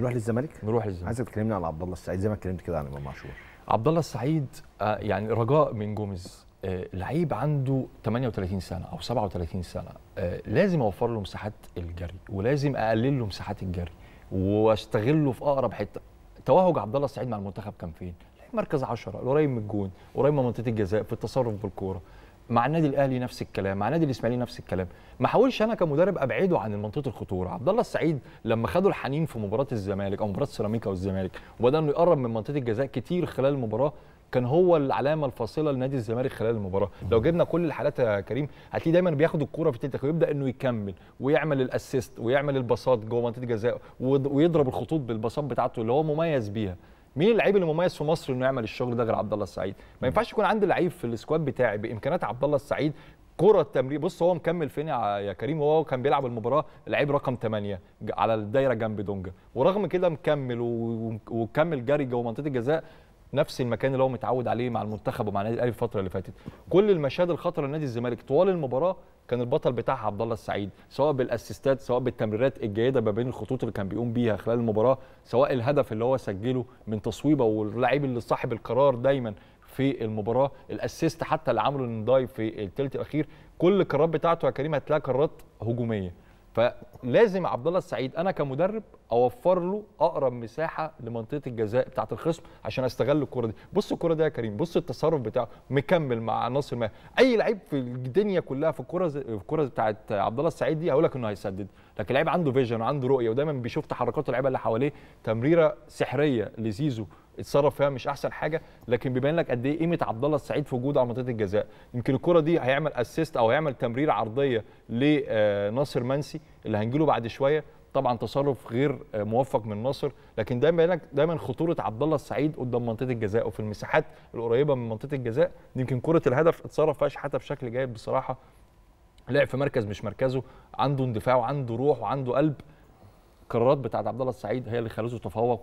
نروح للزمالك؟ نروح للزمالك. عايزك تكلمني عن عبد الله السعيد. زي ما اتكلمت كده عن إمام عاشور. عبد الله السعيد آه، يعني رجاء من جوميز. آه، لعيب عنده 38 سنة أو 37 سنة. آه، لازم أوفر له مساحات الجري ولازم أقلل له مساحات الجري وأستغله في أقرب حتة. توهج عبد الله السعيد مع المنتخب كان فين؟ مركز 10 قريب من الجون قريب من منطقة الجزاء في التصرف بالكورة. مع النادي الأهلي نفس الكلام مع النادي الإسماعيلي نفس الكلام. ما حاولش أنا كمدرب أبعده عن منطقة الخطورة. عبد الله السعيد لما خدوا الحنين في مباراة الزمالك أو مباراة سيراميكا والزمالك وبدأ إنه يقرب من منطقة الجزاء كتير خلال المباراة كان هو العلامة الفاصلة لنادي الزمالك خلال المباراة. لو جبنا كل الحالات يا كريم هتلاقيه دايما بياخد الكورة في التيك ويبدأ إنه يكمل ويعمل الأسيست ويعمل الباصات جوه منطقة الجزاء ويضرب الخطوط بالباصات بتاعته اللي هو مميز بيها. مين اللعيب اللي مميز في مصر إنه يعمل الشغل ده غير عبد الله السعيد؟ ما ينفعش يكون عندي لعيب في السكواد بتاعي بإمكانيات عبد الله السعيد كرة التمرير بص هو مكمل فين يا كريم؟ هو كان بيلعب المباراة لعيب رقم 8 على الدايرة جنب دونجا. ورغم كده مكمل و- وكمل جري جوه منطقة الجزاء. نفس المكان اللي هو متعود عليه مع المنتخب ومع النادي الأهلي الفترة اللي فاتت. كل المشاهد الخطرة لنادي الزمالك طوال المباراة كان البطل بتاعها عبد الله السعيد سواء بالأسيستات سواء بالتمريرات الجيدة ما بين الخطوط اللي كان بيقوم بيها خلال المباراة سواء الهدف اللي هو سجله من تصويبه واللاعب اللي صاحب القرار دايما في المباراة الأسيست حتى اللي عمله في الثلث الأخير كل القرارات بتاعته يا كريم هتلاقي قرارات هجومية. فلازم عبد الله السعيد أنا كمدرب أوفر له أقرب مساحة لمنطقة الجزاء بتاعة الخصم عشان أستغل الكرة دي. بص الكرة دي يا كريم بص التصرف بتاعه مكمل مع ناصر ماهر. أي لعيب في الدنيا كلها في الكرة في الكرة بتاعة عبد الله السعيد دي هقول لك إنه هيسدد. لكن لعيب عنده فيجن وعنده رؤية ودايما بيشوف تحركات اللعيبة اللي حواليه تمريرة سحرية لزيزو. اتصرف فيها مش احسن حاجة لكن بيبين لك قد إيه قيمه عبد الله السعيد في وجوده على منطقه الجزاء. يمكن الكره دي هيعمل اسيست أو هيعمل تمريره عرضية لناصر منسي اللي هنجيله بعد شوية. طبعا تصرف غير آه، موفق من ناصر لكن دايما لك دايما خطورة عبد الله السعيد قدام منطقة الجزاء. وفي المساحات القريبة من منطقة الجزاء يمكن كرة الهدف اتصرف فيها شحاته بشكل جيد بصراحة. لعب في مركز مش مركزه عنده اندفاع وعنده روح وعنده قلب. القرارات بتاعت عبد الله السعيد هي اللي خلته يتفوق